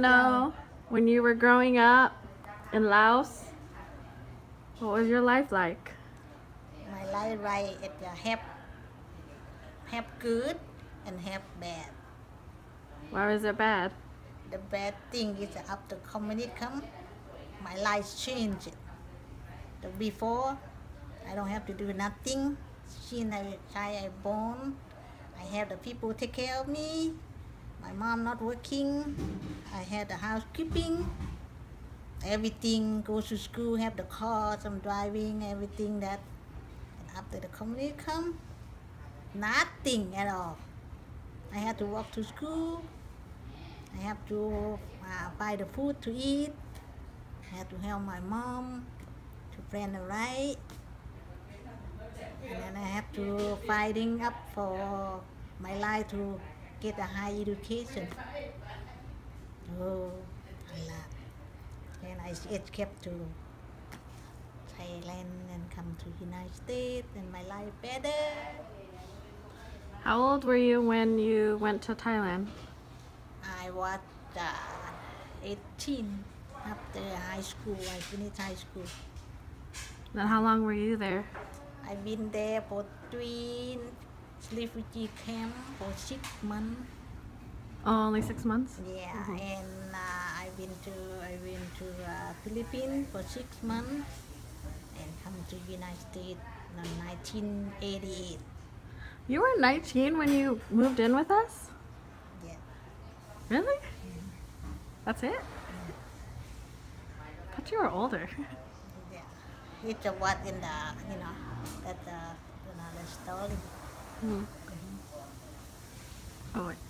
know when you were growing up in Laos, what was your life like? My life right it uh, have have good and have bad. Why was it bad? The bad thing is after communist come, my life changed. The before, I don't have to do nothing. Since I child I born, I have the people take care of me. My mom not working. I had the housekeeping. Everything goes to school, have the car, some driving, everything that. After the communist come, nothing at all. I have to walk to school. I have to uh, buy the food to eat. I have to help my mom to plan the right. And then I have to fighting up for my life to get a high education. Oh, a lot. Then I escaped to Thailand and come to United States and my life better. How old were you when you went to Thailand? I was uh, 18 after high school. I finished high school. Then how long were you there? I've been there for three refugee camp for six months. Oh, only six months? Yeah, Mhm. and uh, been to I went to uh, Philippines for six months and come to United States in 1988. You were 19 when you moved in with us? Yeah. Really? That's it? But you were older. Yeah. It's a what in the you know that uh, you know the story. Mm. Oh, wait.